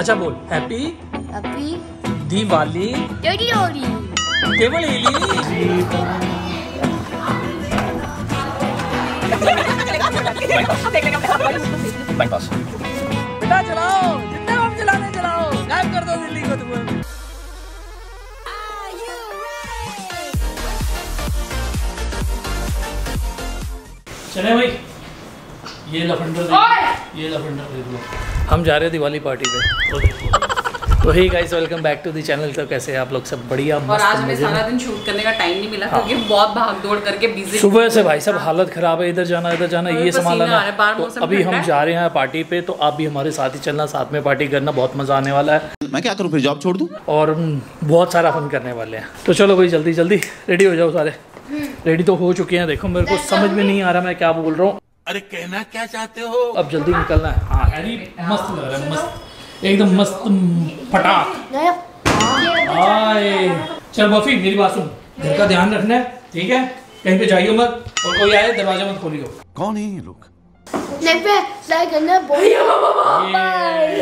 अच्छा बोल हैप्पी अभी दिवाली। डोरी डोरी केवल एली। बेटा चलाओ जितना हम चलाने चलाओ गायब कर दो दिल्ली को तुम्हें चले भाई ये लफंडर देख ये लफंडर देख लो हम जा रहे हैं दिवाली पार्टी पे। तो hi guys welcome back to the channel तो कैसे हैं आप लोग सब? बढ़िया और आज हमें सारा दिन शूट करने का टाइम नहीं मिला क्योंकि बहुत भाग दौड़ करके बिज़ी सुबह से भाई सब हालत खराब है इधर जाना इधर जाना ये सामान लाना। है, तो अभी हम जा रहे हैं पार्टी पे तो आप भी हमारे साथ ही चलना साथ में पार्टी करना बहुत मज़ा आने वाला है। मैं क्या करूँ फिर जॉब छोड़ दूँ? और बहुत सारा फन करने वाले हैं। तो चलो भाई जल्दी जल्दी रेडी हो जाओ सारे। रेडी तो हो चुके हैं देखो मेरे को समझ में नहीं आ रहा मैं क्या बोल रहा हूँ। अरे कहना क्या चाहते हो? अब जल्दी निकलना है। हाँ अरे मस्त लग रहा है मस्त। एकदम मस्त फटाक। आए। चल बफी मेरी बात सुन। घर का ध्यान रखना है ठीक है? कहीं पे जाइयो मत और कोई आए दरवाज़ा मत खोलियो। कौन है ये लोग?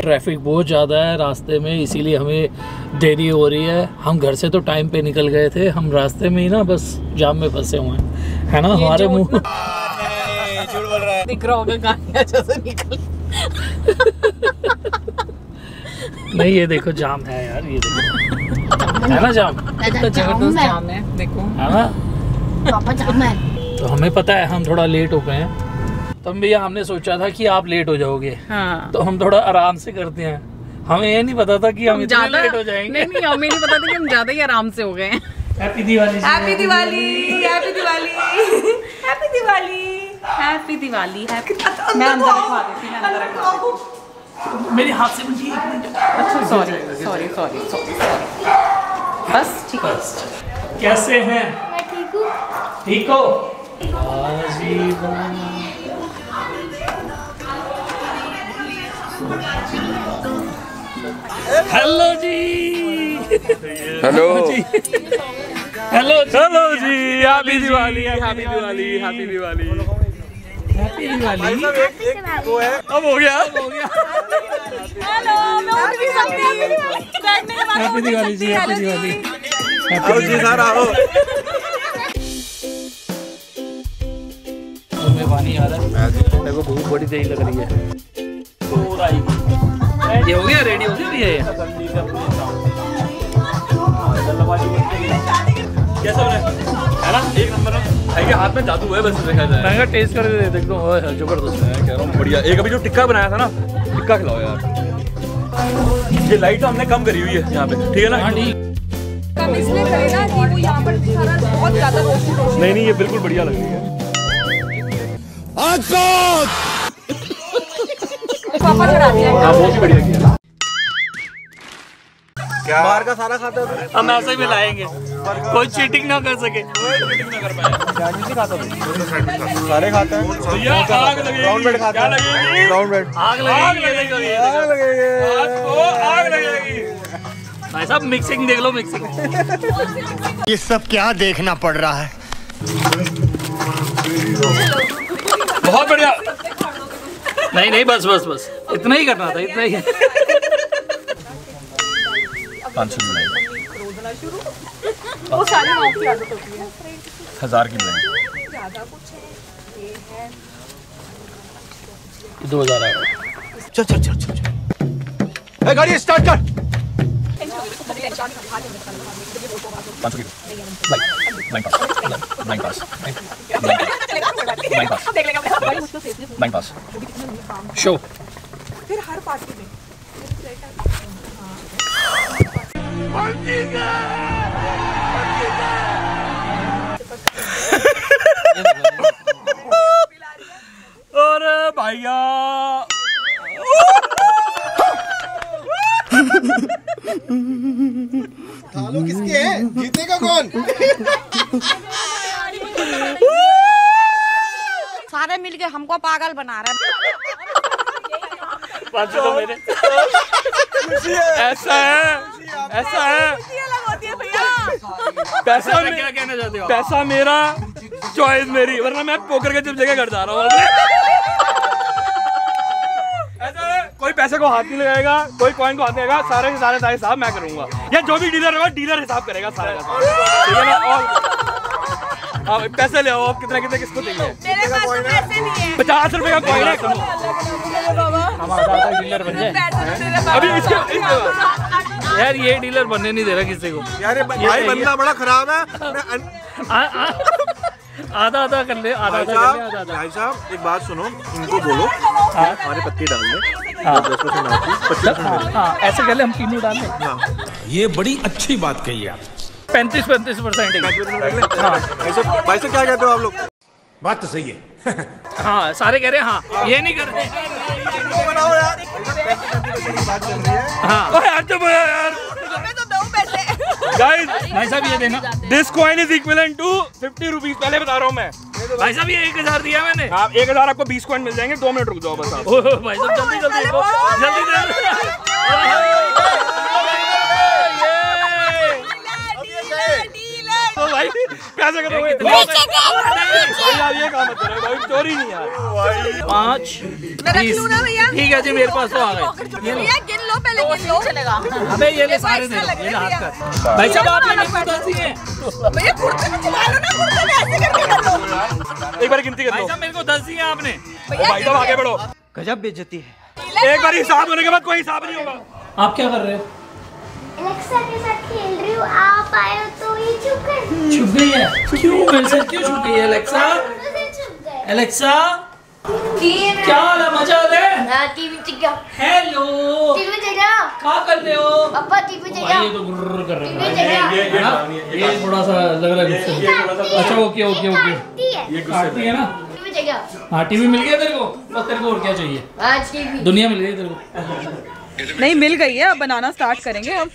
ट्रैफ़िक बहुत ज़्यादा है रास्ते में इसीलिए हमें देरी हो रही है। हम घर से तो टाइम पे निकल गए थे हम रास्ते में ही ना बस जाम में फंसे हुए हैं। है ना हमारे मुँह दिख रहा होगा गाड़ी जैसे निकल। नहीं ये देखो जाम है यार ये देखो। है ना जाम? इतना ज़बरदस्त जाम है देखो। है ना? पापा जाम है। तो हमें पता है हम थोड़ा लेट हो गए हैं। तो भैया हमने सोचा था कि आप लेट हो जाओगे। हाँ। तो हम थोड़ा आराम से करते हैं। हमें ये नहीं पता था कि हम इतना ज़्यादा लेट हो जाएँगे। नहीं नहीं हमें नहीं पता था कि हम ज़्यादा ही आराम से हो गए हैं। Happy Diwali happy Diwali happy Diwali happy Diwali happy Diwali happy. मैं अंदर रखवा देती मैं अंदर रखवा मेरे हाथ से मुझे एक मिनट। अच्छा सॉरी सॉरी सॉरी सॉरी बस ठीक है। कैसे हैं? मैं ठीक हूँ। ठीक हो? हेलो जी। हेलो। जी। हेलो हेलो जी। Happy Diwali happy Diwali happy Diwali happy Diwali अब हो गया। हेलो मैं उठ भी सकती बैठने के बाद हैप्पी दिवाली जी हैप्पी दिवाली आओ जी सर आओ। मुँह पानी आ रहा है। मेरे भूख बड़ी तेज लग रही है। ये हो गया रेडी हो गया भैया ये कैसा बना है? ना? एक नंबर भाई के हाथ में जादू है बस देखा जाए। मैं टेस्ट करके दे देखो। ओए ज़बरदस्त। मैं कह रहा हूँ बढ़िया। एक अभी जो टिक्का बनाया था ना टिक्का खिलाओ यार। ये लाइट तो हमने कम करी हुई है यहाँ पे। ठीक है ना? हाँ ठीक। कम इसलिए कि वो यहाँ पर सारा बहुत ज़्यादा रोशनी नहीं नहीं ये बिल्कुल बढ़िया लग रही है। पापा चढ़ा दिया हाँ बहुत ही बढ़िया क्या। बाहर का सारा खाता है हम ऐसे भी लाएँगे। कोई चीटिंग ना कर सके। सारे खाता है? भैया आग लगेगी। ब्राउन ब्रेड खाता है? लगेगी? ब्राउन ब्रेड आग आग लगेगी लगेगी आग लगेगी। आग को आग लगेगी। भाई साहब मिक्सिंग देख लो मिक्सिंग ये सब क्या देखना पड़ रहा है? बहुत बढ़िया। नहीं नहीं बस बस बस। इतना ही करना था इतना ही। पाँच सौ मिलाई वो सारी माँ की आदत होती है। हज़ार की मिलाई दो हज़ार आ चल चल चल चल चल। गाड़ी स्टार्ट कर। पाँच सौ की। Line pass line pass line pass line pass show अरे भैया थालो किसके है? जीतेगा कौन? सारे मिलके हमको पागल बना रहे हैं। तो मेरे ऐसा है ऐसा है। पैसा मे- क्या कहना चाहते हो पैसा मेरा चॉइस मेरी वरना मैं पोकर के जब जगह घर जा रहा हूँ। ऐसा है कोई पैसे को हाथ नहीं लगाएगा कोई कॉइन को हाथ नहीं लगाएगा सारे के सारे सारे हिसाब मैं करूँगा। या जो भी डीलर होगा डीलर हिसाब करेगा सारे का सारा। ठीक है ना? और पैसे ले आओ आप कितने कितने किसको देंगे? तो पैसे नहीं है। पचास रुपए का कॉइन है। अभी इसके इसके यार ये डीलर बनने नहीं दे रहा किसी को। यार भाई बंदा बड़ा खराब है। आधा आधा कर ले आधा आधा कर ले साहब भाई साहब एक बात सुनो इनको बोलो। हमारे पत्ती डाल दे। हाँ। हाँ हाँ ऐसे कर ले हम तीनों डाल लें। हाँ। ये बड़ी अच्छी बात कही आप। पैंतीस पैंतीस परसेंट। भाई से क्या कहते हो आप लोग? बात तो सही है हाँ सारे कह रहे हैं हाँ ये नहीं कर रहे बनाओ यार बात चल रही है हाँ ओए यार हो यार तो पैसे गाइस भाई साहब ये देना this coin is equivalent to 50 rupees पहले बता रहा हूँ मैं भाई साहब ये एक हज़ार दिया मैंने आप एक हज़ार आपको 20 कॉइन मिल जाएँगे दो मिनट रुक जाओ बस आप भाई साहब जल्दी जल्दी जल्दी जल्दी तो भाई पैसे करो यार ये काम मत करो भाई चोरी नहीं यार पाँच ठीक है जी मेरे पास तो आ गए। भैया गिन लो पहले गिन लो। अबे ये ले सारे दे ये हाथ कर। भाई साहब आपने मेरे को दस दिए भैया कुर्ते में छुपा लो ना कुर्ते में ऐसे करके कर लो। एक बार गिनती कर भाई साहब मेरे को दस दिए आपने। भाई साहब आगे बढ़ो। गजब बेइज्जती है। एक बार हिसाब होने के बाद कोई हिसाब नहीं होगा। आप क्या कर रहे हो? एलेक्सा के साथ खेल रही हूँ आप आए तो ये छुप गई है? क्यों? मेरे क्यों छुप गई है एलेक्सा दोनों से चुप गए। एलेक्सा क्या हाल है? मज़ा आ रहा है? हाँ टीवी हेलो टीवी चल जाओ क्या। कर रहे हो? पापा टीवी चल भाई ये तो गुर्र कर रहे टीवी हैं हाँ, ये थोड़ा सा लग रहा है अच्छा ओके ओके ओके। काटती है। काटती है ना? टीवी चल हाँ टीवी मिल गया तेरे को? बस तेरे को और क्या चाहिए? हाँ टीवी। दुनिया मिल गई तेरे को। नहीं मिल गई है अब बनाना स्टार्ट करेंगे हम।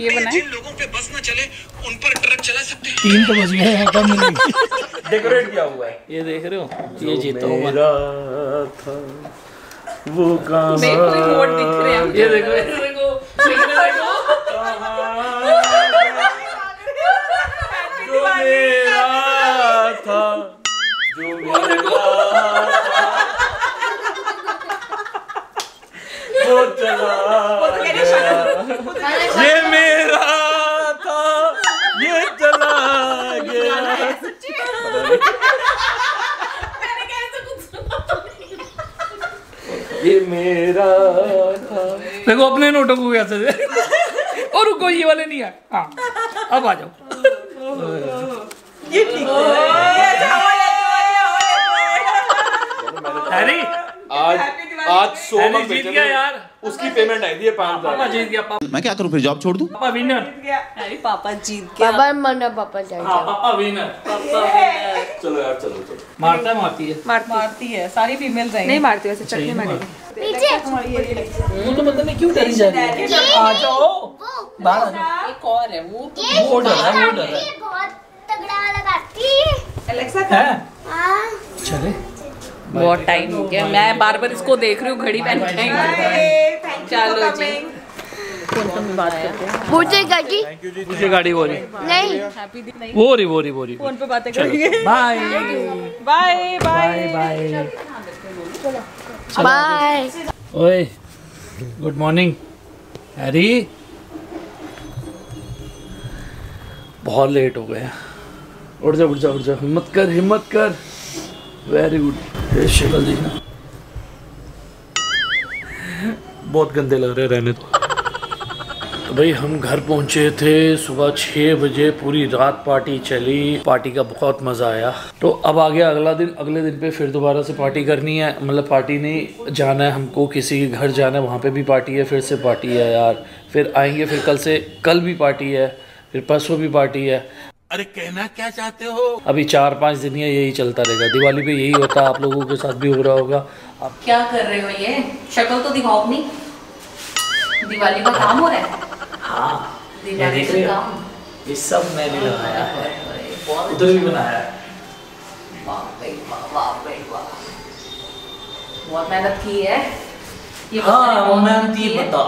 ये बनाए। जिन लोगों पे बस ना चले उन तीन तो बस गए हैं कम नहीं डेकोरेट किया हुआ है। ये देख रहे हो? ये जीता हूँ मैं था वो काम रिमोट दिख रहे ये देखो। ये देखो ये मेरा था। देखो अपने नोटों को कैसे दे। और रुको ये वाले नहीं है। हाँ अब आ जाओ। हैरी आज आज सो जीत गया यार। उसकी पेमेंट आई थी पाँच पापा जीत गया पापा। मैं क्या करूँ फिर जॉब छोड़ दूँ? पापा विनर अरे पापा जीत गया। पापा मना पापा चल हाँ पापा विनर चलो यार चलो चलो। मारता है मारती है। मारती है। सारी फीमेल नहीं मारती वैसे चटनी मारेगी। पीछे वो तो पता नहीं क्यों डरी जा रही है? आ जाओ। बाहर एक और है वो ये वो डर है वो डर ये बहुत तगड़ा वाला काटती है? एलेक्सा है हाँ। चले। बहुत टाइम हो गया। मैं बार बार इसको देख रही हूँ घड़ी पहन के। चलो जी। फ़ोन पर बात करते हैं। मुझे गाड़ी। मुझे गाड़ी हो रही नहीं। वो रही वो रही वो रही फ़ोन पे बातें करेंगे। Bye bye bye bye bye bye ओए गुड मॉर्निंग हैरी बहुत लेट हो गया उठ जा उठ जा उठ जा। हिम्मत कर हिम्मत कर। वेरी गुड शक्ल देखना। बहुत गंदे लग रहे रहने तो। तो भाई हम घर पहुँचे थे सुबह छः बजे पूरी रात पार्टी चली पार्टी का बहुत मज़ा आया। तो अब आ गया अगला दिन अगले दिन पे फिर दोबारा से पार्टी करनी है। मतलब पार्टी नहीं जाना है हमको किसी के घर जाना है वहाँ पे भी पार्टी है फिर से पार्टी है यार। फिर आएँगे फिर कल से कल भी पार्टी है फिर परसों भी पार्टी है। अरे कहना क्या चाहते हो? अभी चार पाँच दिन ये यही चलता रहेगा। दिवाली पे यही होता है आप लोगों के साथ भी हो रहा होगा। आप क्या कर रहे हो ये? शक्ल तो दिखाओ अपनी। दिवाली का काम हो रहा है? हाँ दिवाली का काम। ये सब मैंने लगाया है उधर भी बनाया है। वाह वाह वाह वाह। बहुत मेहनत की है। ये हाँ मेहनती बता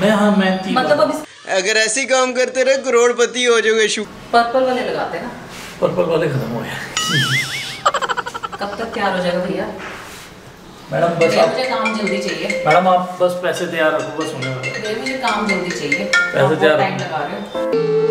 मैं हाँ मेहनती मतलब अब इस अगर ऐसे काम करते रहे करोड़पति हो जाओगे शु पर्पल वाले लगाते हैं ना? पर्पल वाले खत्म हो गए। कब तक तैयार हो जाएगा भैया? मैडम बस आप मुझे काम जल्दी चाहिए। मैडम आप बस पैसे तैयार रखो बस होने वाला है। मुझे काम जल्दी चाहिए। पैसे तैयार टाइम रखो। लगा रहे हो।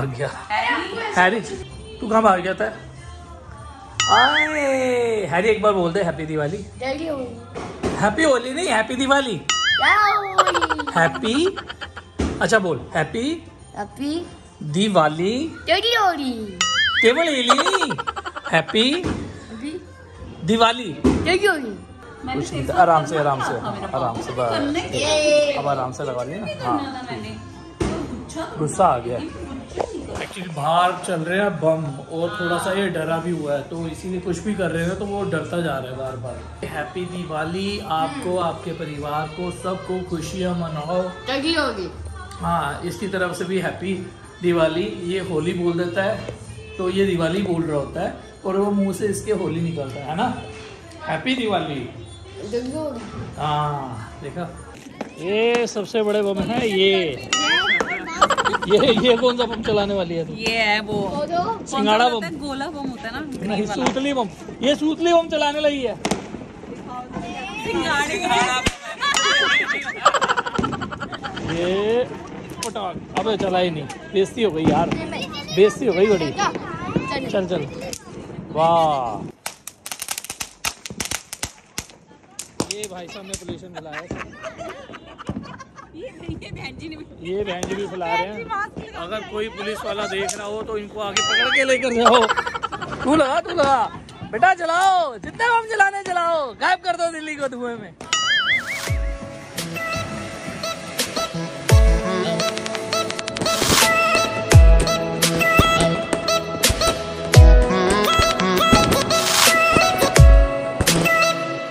भाग गया। हैरी तू कहाँ भाग गया था? आए हैरी एक बार बोल दे हैप्पी दिवाली। हैप्पी होली नहीं हैप्पी दिवाली। हैप्पी अच्छा बोल हैप्पी अभी दिवाली। केवल एली नहीं हैप्पी दिवाली। कुछ नहीं था। आराम से आराम से आराम से बस। अब आराम से लगा लिया ना। हाँ। गुस्सा आ गया। एक्चुअली बाहर चल रहे हैं बम और थोड़ा सा ये डरा भी हुआ है तो इसीलिए कुछ भी कर रहे हैं तो वो डरता जा रहा है बार बार हैप्पी दिवाली आपको आपके परिवार को सबको खुशियाँ मनाओ। होगी। हाँ इसकी तरफ़ से भी हैप्पी दिवाली ये होली बोल देता है तो ये दिवाली बोल रहा होता है और वो मुँह से इसके होली निकलता है ना? हैप्पी दिवाली हाँ देखा। ये सबसे बड़े बम है ये। ये ये कौन सा बम चलाने वाली है तू? ये है वो। सिंगाड़ा बम गोला बम होता है ना नहीं सूतली बम ये सूतली बम चलाने लगी है। ये पटाख। अबे चला ही नहीं। बेइज्जती हो गई यार। बेइज्जती हो गई बड़ी। चल चल। वाह। ये भाई साहब ने पोल्यूशन जी ने ये बहन जी भी फुला रहे हैं। अगर कोई पुलिस वाला देख रहा हो तो इनको आगे पकड़ के लेकर जाओ। तू लगा तू लगा बेटा चलाओ जितने बम चलाने चलाओ गायब कर दो दिल्ली को धुएँ में।